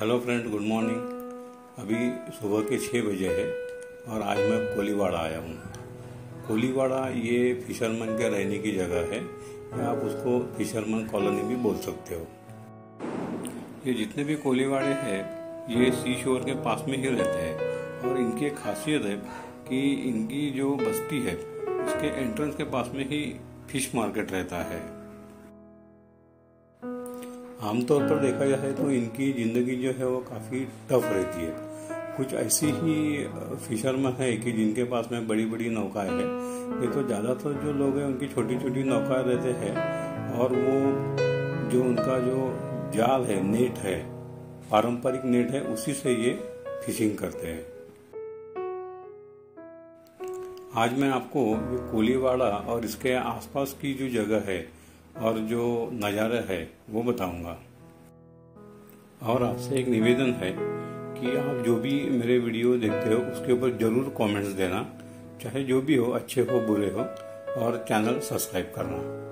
Hello friend, good morning. अभी सुबह के छः बजे है और आज मैं कोलीवाड़ा आया हूँ। कोलीवाड़ा ये फिशरमैन के रहने की जगह है। या आप उसको फिशरमैन कॉलोनी भी बोल सकते हो। ये जितने भी कोलीवाड़े हैं, ये सी शोर के पास में ही रहते हैं। और इनकी एक खासियत है कि इनकी जो बस्ती है उसके एंट्रेंस के पास में ही फ़िश मार्केट रहता है। आमतौर पर देखा जाए तो इनकी ज़िंदगी जो है वो काफ़ी टफ रहती है। कुछ ऐसी ही फिशरमैन है कि जिनके पास में बड़ी बड़ी नौकाएँ हैं। ये तो ज़्यादातर जो लोग हैं उनकी छोटी छोटी नौकाएँ रहते हैं और वो जो उनका जो जाल है, नेट है, पारंपरिक नेट है, उसी से ये फिशिंग करते हैं। आज मैं आपको कोलीवाड़ा और इसके आसपास की जो जगह है और जो नज़ारा है, वो बताऊँगा। और आपसे एक निवेदन है कि आप जो भी मेरे वीडियो देखते हो, उसके ऊपर ज़रूर कमेंट्स देना। चाहे जो भी हो, अच्छे हो, बुरे हो, और चैनल सब्सक्राइब करना।